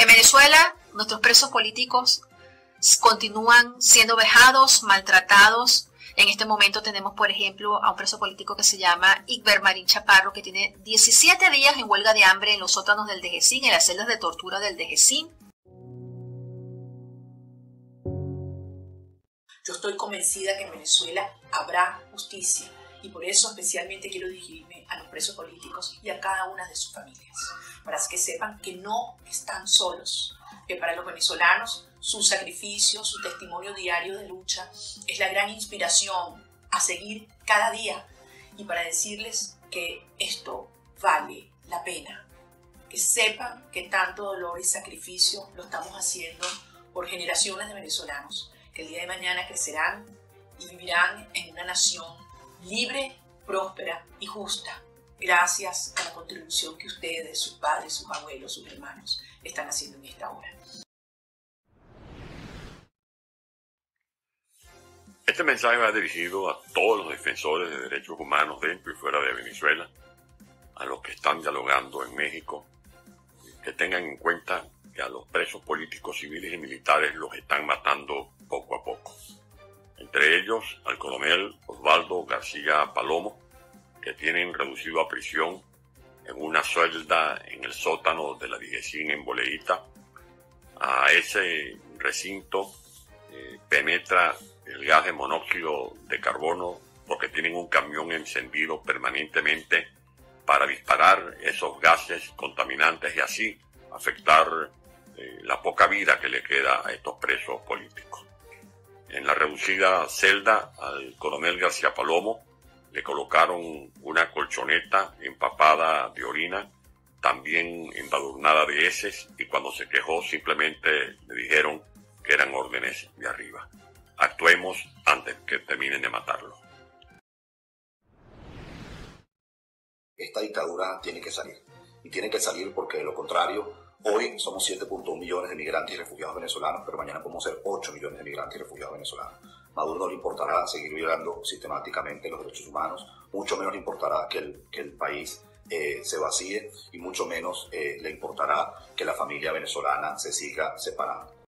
En Venezuela, nuestros presos políticos continúan siendo vejados, maltratados. En este momento tenemos, por ejemplo, a un preso político que se llama Igber Marín Chaparro, que tiene 17 días en huelga de hambre en los sótanos del DGCIN, en las celdas de tortura del DGCIN. Yo estoy convencida que en Venezuela habrá justicia y por eso especialmente quiero dirigirme a los presos políticos y a cada una de sus familias, para que sepan que no están solos, que para los venezolanos su sacrificio, su testimonio diario de lucha es la gran inspiración a seguir cada día y para decirles que esto vale la pena, que sepan que tanto dolor y sacrificio lo estamos haciendo por generaciones de venezolanos, que el día de mañana crecerán y vivirán en una nación libre, próspera y justa, gracias a la contribución que ustedes, sus padres, sus abuelos, sus hermanos están haciendo en esta hora. Este mensaje va dirigido a todos los defensores de derechos humanos dentro y fuera de Venezuela, a los que están dialogando en México, que tengan en cuenta que a los presos políticos, civiles y militares los están matando poco a poco entre ellos al coronel Osvaldo García Palomo, que tienen reducido a prisión en una celda en el sótano de la Digecín en Boleíta. A ese recinto eh, penetra el gas de monóxido de carbono porque tienen un camión encendido permanentemente para disparar esos gases contaminantes y así afectar eh, la poca vida que le queda a estos presos políticos. En la reducida celda al coronel García Palomo le colocaron una colchoneta empapada de orina, también embadurnada de heces, y cuando se quejó simplemente le dijeron que eran órdenes de arriba. Actuemos antes que terminen de matarlo. Esta dictadura tiene que salir. Y tiene que salir porque de lo contrario Hoy somos 7.1 millones de migrantes y refugiados venezolanos, pero mañana podemos ser 8 millones de migrantes y refugiados venezolanos. Maduro no le importará seguir violando sistemáticamente los derechos humanos, mucho menos le importará que el, que el país eh, se vacíe y mucho menos eh, le importará que la familia venezolana se siga separando.